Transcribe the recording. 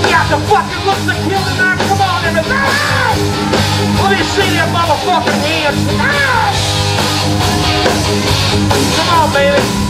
You got the fucking looks to kill tonight. Come on, everybody. Let me see your motherfucking hands. Come on, baby.